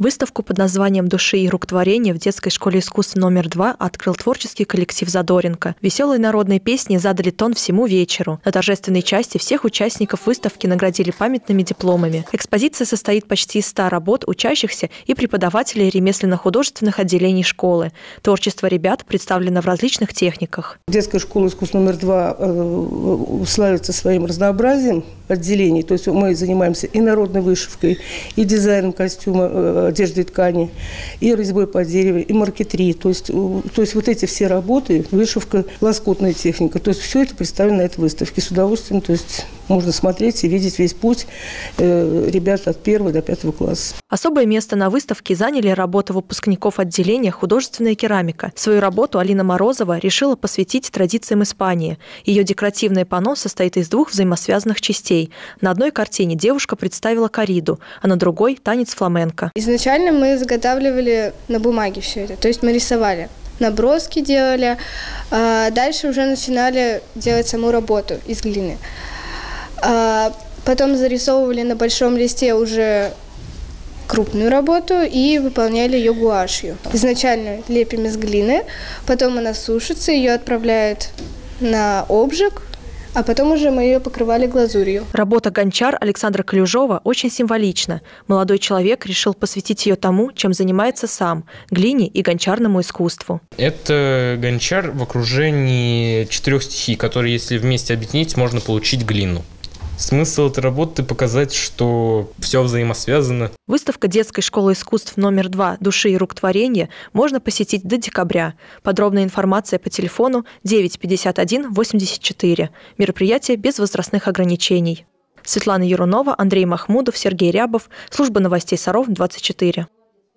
Выставку под названием «Души и рук творения» в детской школе искусств номер два открыл творческий коллектив «Задоренко». Веселые народные песни задали тон всему вечеру. На торжественной части всех участников выставки наградили памятными дипломами. Экспозиция состоит почти из ста работ учащихся и преподавателей ремесленно-художественных отделений школы. Творчество ребят представлено в различных техниках. Детская школа искусств номер два э, славится своим разнообразием отделений. То есть мы занимаемся и народной вышивкой, и дизайном костюма э, одежды и ткани, и резьбой по дереву, и маркетри. То есть, то есть вот эти все работы, вышивка, лоскутная техника, то есть все это представлено на этой выставке. С удовольствием, то есть можно смотреть и видеть весь путь э, ребят от первого до пятого класса. Особое место на выставке заняли работы выпускников отделения «Художественная керамика». Свою работу Алина Морозова решила посвятить традициям Испании. Ее декоративное панно состоит из двух взаимосвязанных частей. На одной картине девушка представила кориду, а на другой – танец фламенко. Изначально мы заготавливали на бумаге все это, то есть мы рисовали наброски делали, а дальше уже начинали делать саму работу из глины. А потом зарисовывали на большом листе уже крупную работу и выполняли ее гуашью. Изначально лепим из глины, потом она сушится, ее отправляют на обжиг, а потом уже мы ее покрывали глазурью. Работа гончар Александра Клюжова очень символична. Молодой человек решил посвятить ее тому, чем занимается сам – глине и гончарному искусству. Это гончар в окружении четырех стихий, которые, если вместе объединить, можно получить глину. Смысл этой работы показать, что все взаимосвязано. Выставка детской школы искусств номер два «Души и рук творения» можно посетить до декабря. Подробная информация по телефону 951 84. Мероприятие без возрастных ограничений. Светлана Ерунова, Андрей Махмудов, Сергей Рябов. Служба новостей Саров, 24.